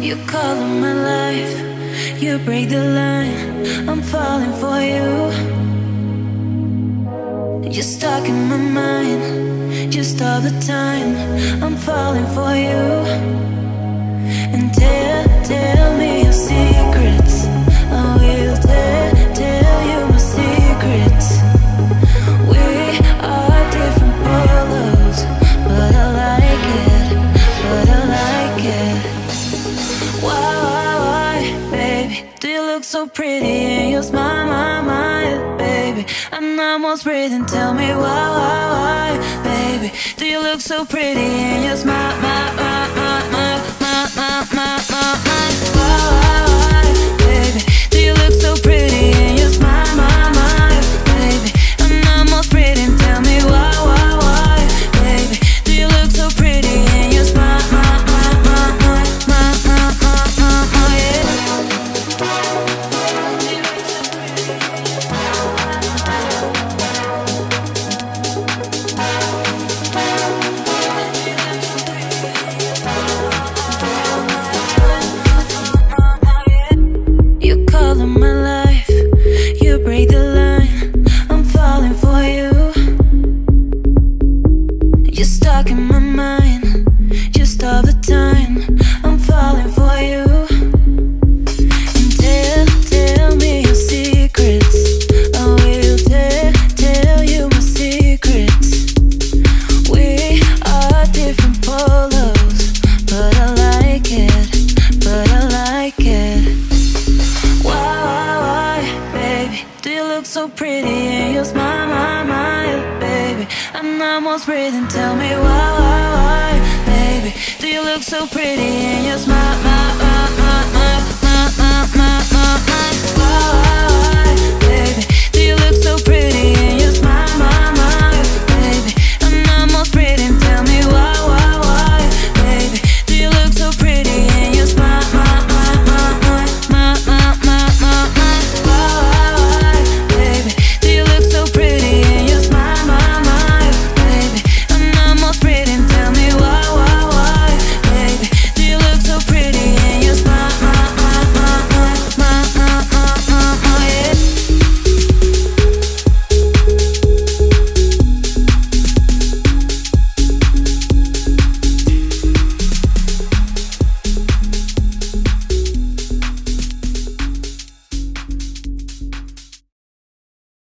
You color my life, you break the line. I'm falling for you. You're stuck in my mind, just all the time. I'm falling for you. And tell, look so pretty and you smile, my, my, baby? I'm almost breathing. Tell me why, why, why, baby? Do you look so pretty and you smile, my, my, my, my, my, my, my, my, my? You're stuck in my mind, just all the time. I'm falling for you. And tell, tell me your secrets. I will tell, tell you my secrets. We are different polos, but I like it, but I like it. Why, why, why, baby? Do you look so pretty and you smile? I'm almost breathing. Tell me why, why, why, baby? Do you look so pretty and you smile, my, my, my, my, my, my, my, my,